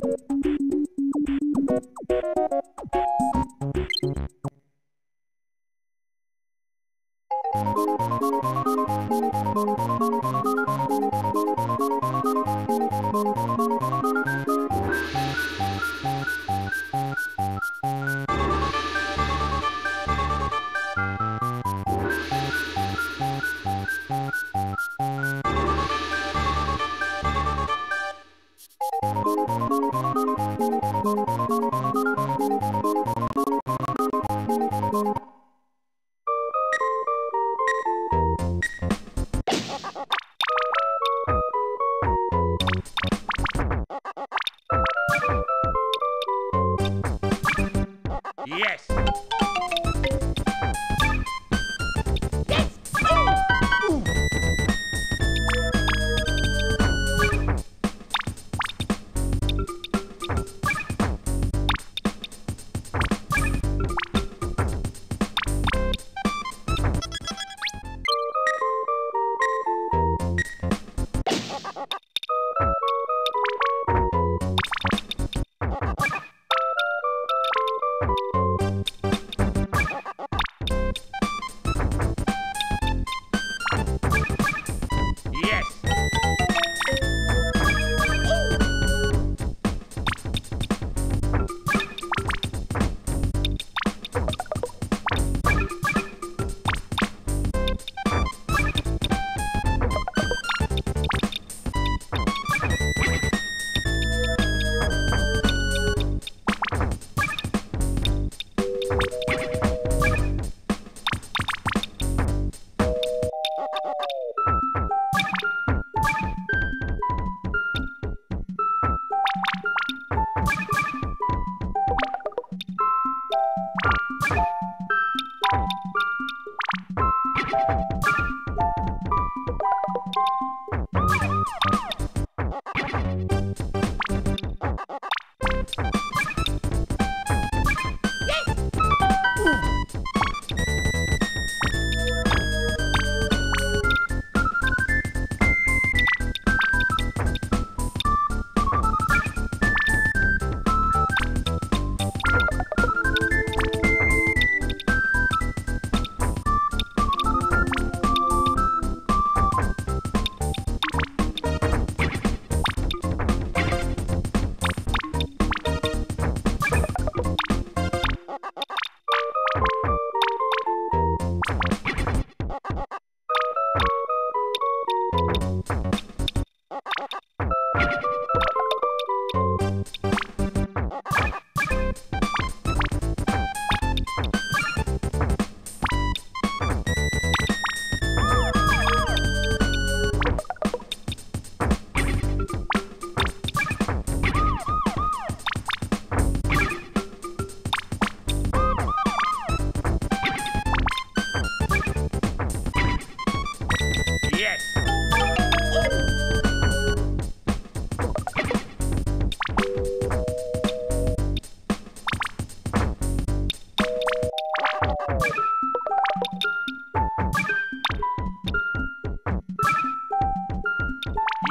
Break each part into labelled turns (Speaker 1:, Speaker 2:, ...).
Speaker 1: Thank you.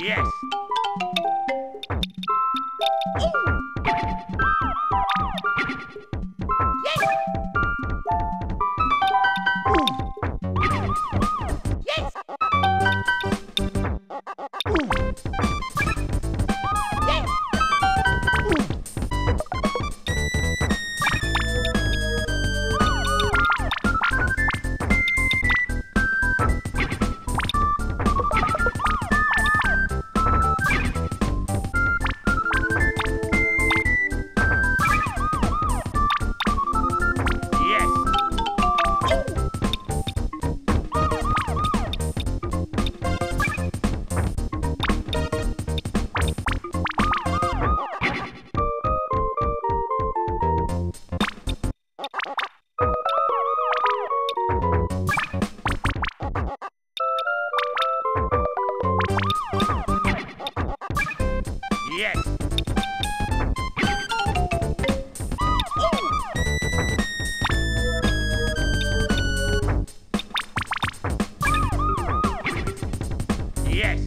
Speaker 1: Yes. Yes.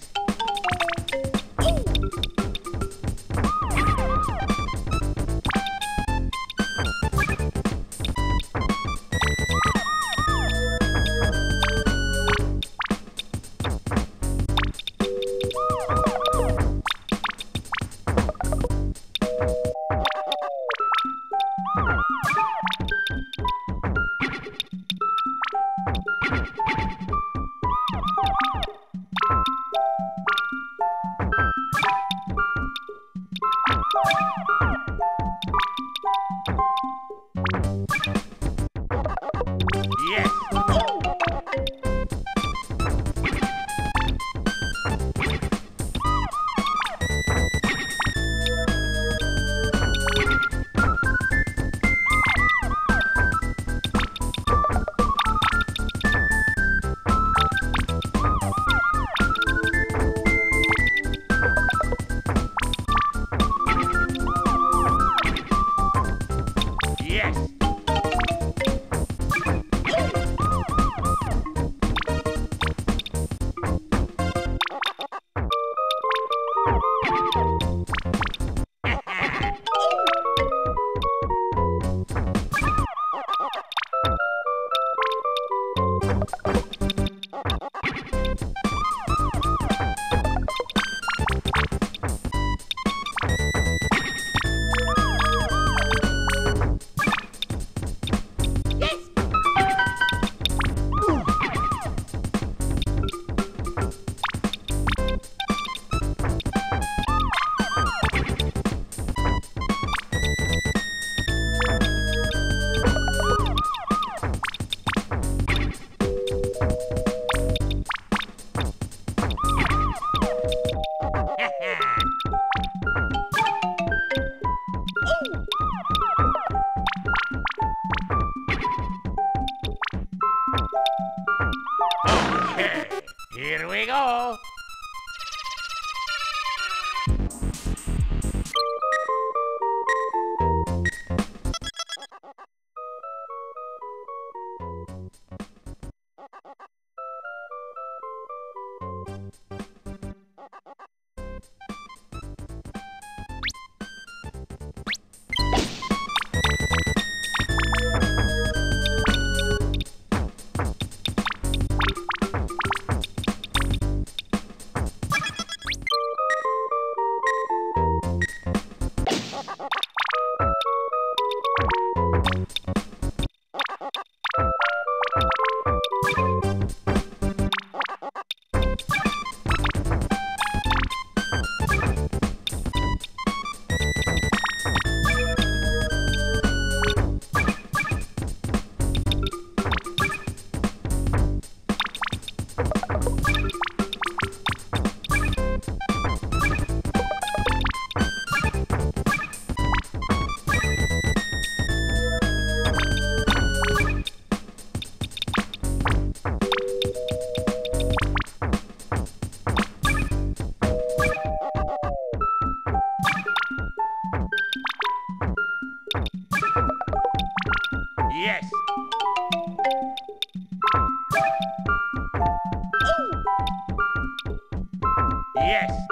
Speaker 1: Yes.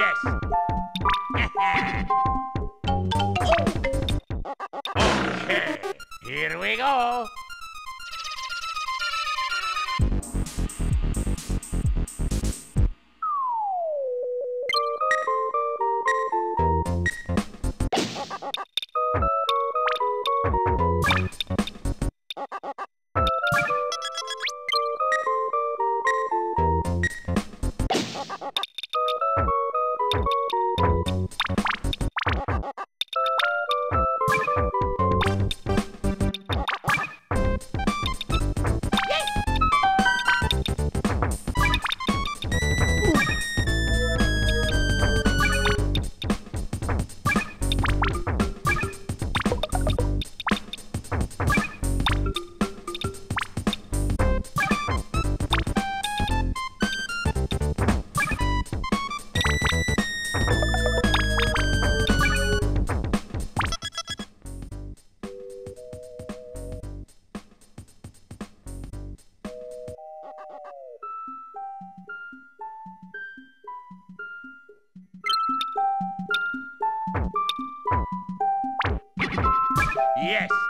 Speaker 1: Yes. okay, here we go. Yes.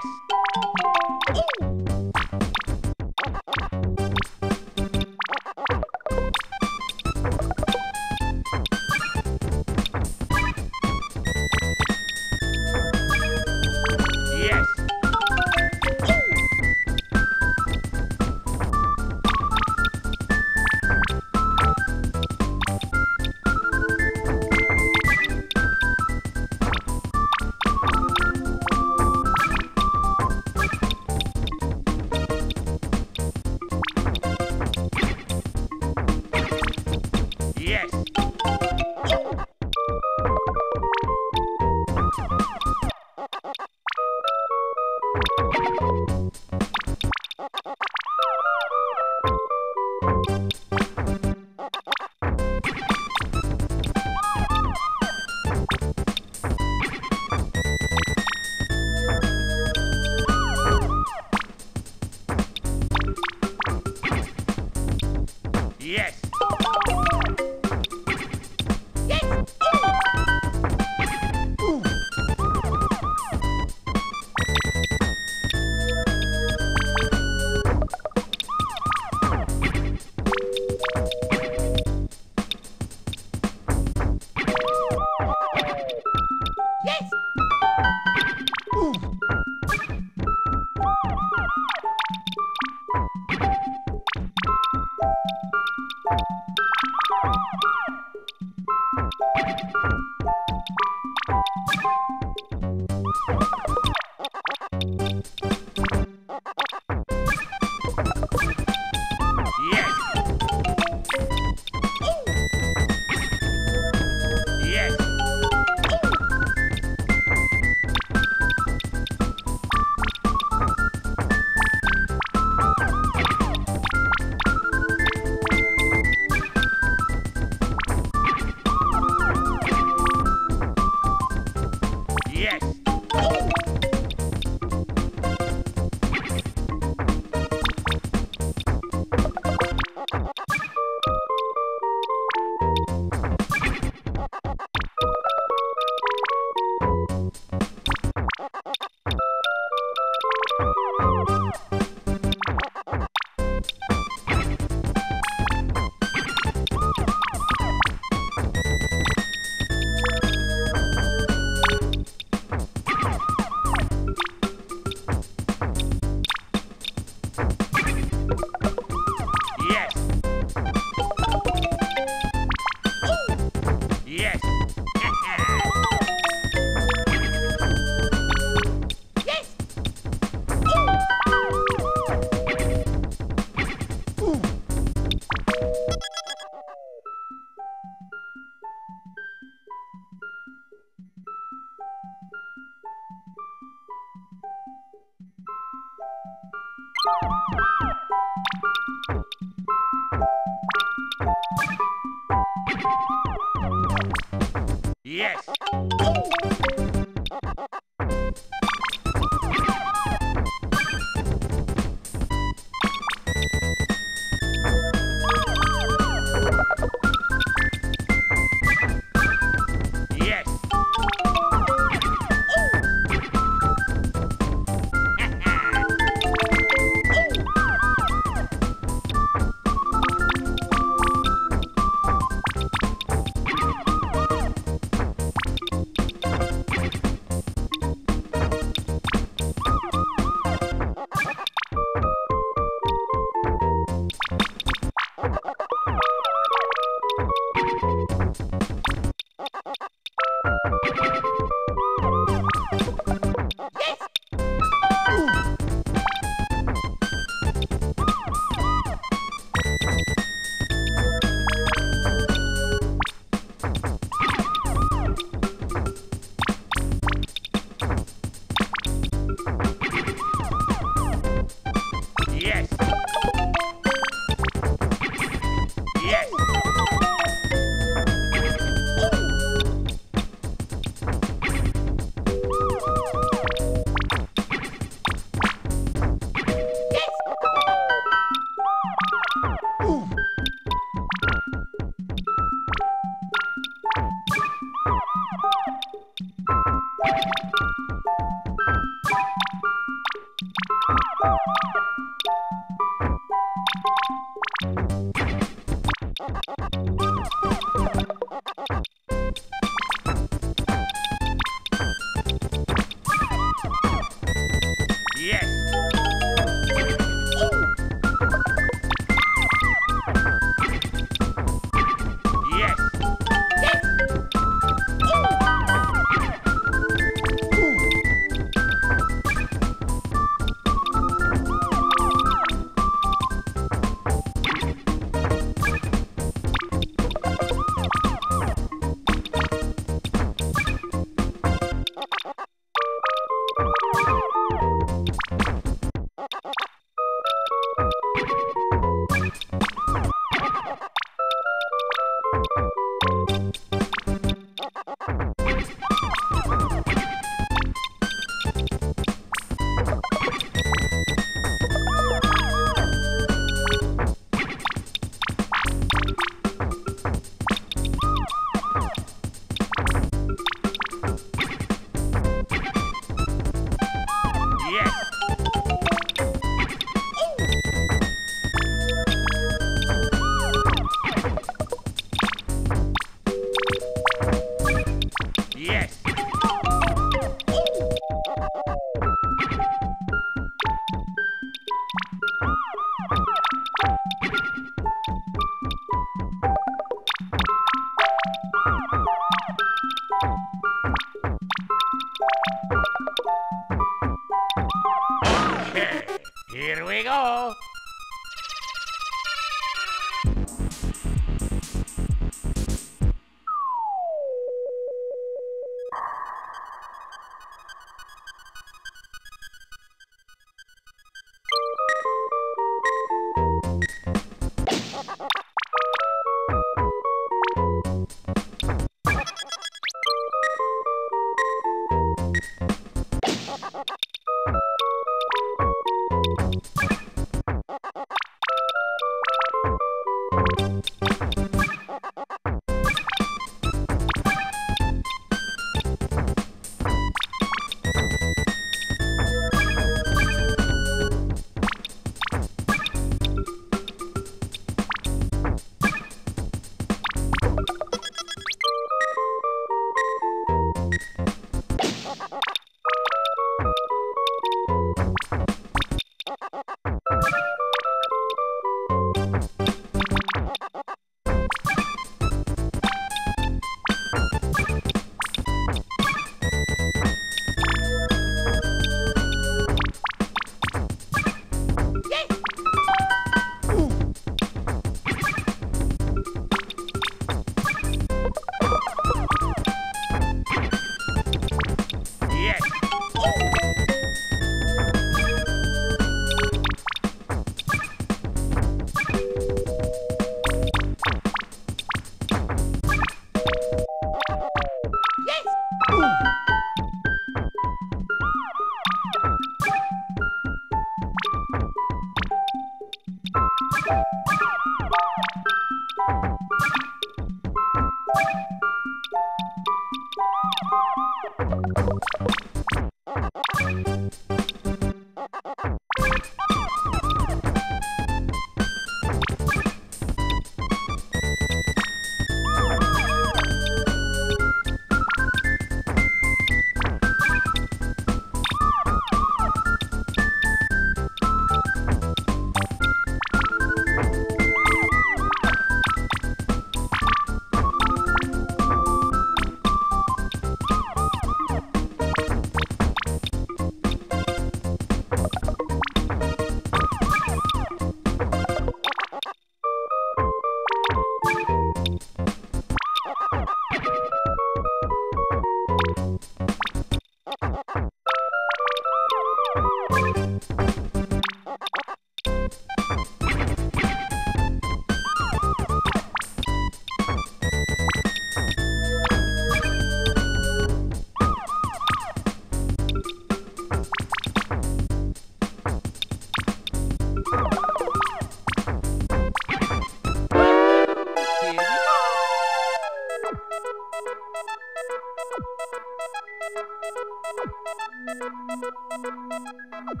Speaker 1: Thank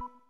Speaker 2: you.